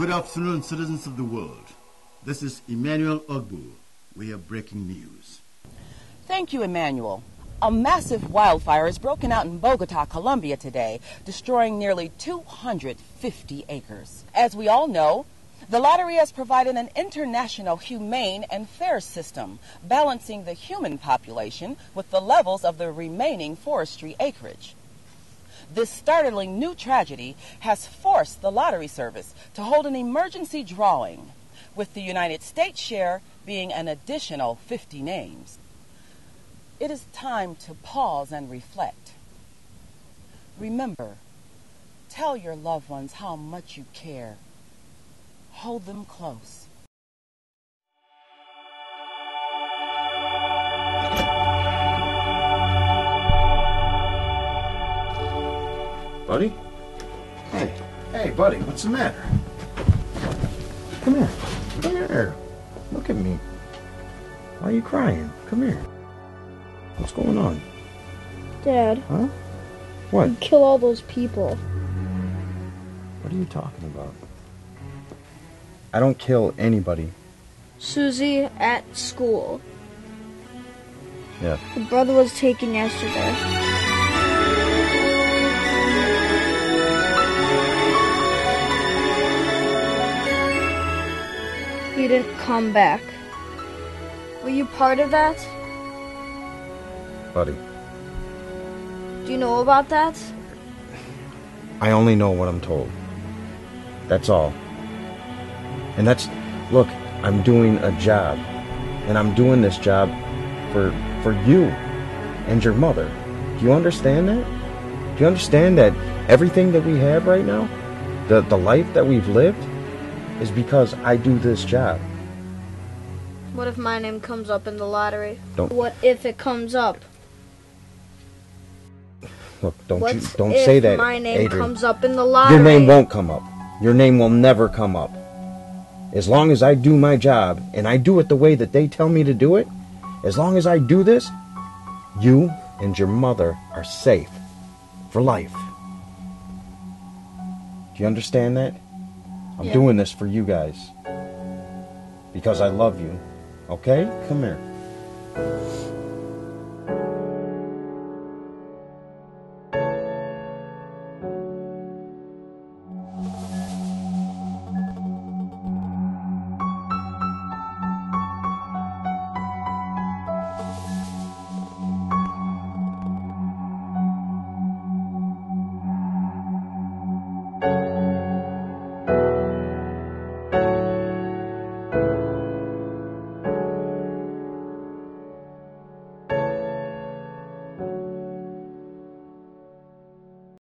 Good afternoon, citizens of the world. This is Emmanuel Ogbu. We have breaking news. Thank you, Emmanuel. A massive wildfire has broken out in Bogota, Colombia today, destroying nearly 250 acres. As we all know, the lottery has provided an international humane and fair system, balancing the human population with the levels of the remaining forestry acreage. This startling new tragedy has forced the lottery service to hold an emergency drawing, with the United States share being an additional 50 names. It is time to pause and reflect. Remember, tell your loved ones how much you care. Hold them close. Buddy? Hey, hey, buddy, what's the matter? Come here. Come here. Look at me. Why are you crying? Come here. What's going on? Dad, Huh? What? you kill all those people. What are you talking about? I don't kill anybody. Susie at school. Yeah. Her brother was taken yesterday. He didn't come back. Were you part of that? Buddy, Do you know about that? I only know what I'm told. That's all. And that's look, I'm doing a job. And I'm doing this job for for you and your mother. Do you understand that? Do you understand that everything that we have right now, the the life that we've lived is because I do this job. What if my name comes up in the lottery? Don't- What if it comes up? Look, don't What you don't if say that. my name Adrian. comes up in the lottery? Your name won't come up. Your name will never come up. As long as I do my job and I do it the way that they tell me to do it, as long as I do this, you and your mother are safe for life. Do you understand that? I'm Yeah. doing this for you guys. Because I love you. Okay? Come here.